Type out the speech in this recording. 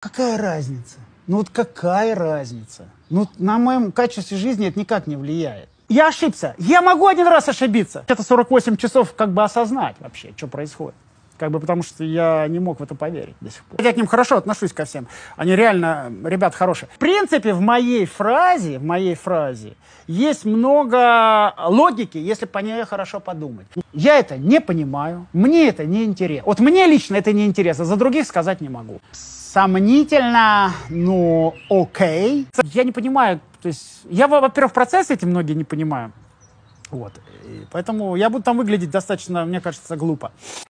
Какая разница? Ну вот какая разница? Ну на моем качестве жизни это никак не влияет. Я ошибся. Я могу один раз ошибиться. Это 48 часов как бы осознать вообще, что происходит. Как бы потому что я не мог в это поверить до сих пор. Я к ним хорошо отношусь ко всем. Они реально, ребят, хорошие. В принципе, в моей фразе, в моей фразе есть много логики, если по ней хорошо подумать. Я это не понимаю, мне это не интересно. Вот мне лично это не интересно, за других сказать не могу. Сомнительно, но окей. Я не понимаю, то есть я, во-первых, в процессе эти многие не понимаю. Вот. И поэтому я буду там выглядеть достаточно, мне кажется, глупо.